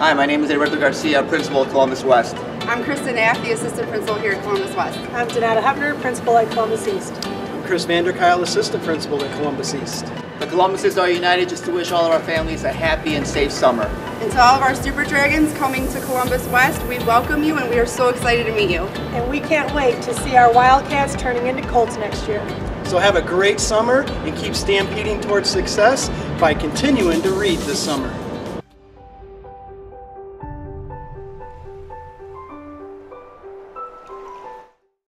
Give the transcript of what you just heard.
Hi, my name is Heriberto Garcia, principal at Columbus West. I'm Krista Naff, the assistant principal here at Columbus West. I'm Donata Heppner, principal at Columbus East. I'm Chris VanderKuyl, assistant principal at Columbus East. The Columbuses are united just to wish all of our families a happy and safe summer. And to all of our Super Dragons coming to Columbus West, we welcome you and we are so excited to meet you. And we can't wait to see our Wildcats turning into Colts next year. So have a great summer and keep stampeding towards success by continuing to read this summer.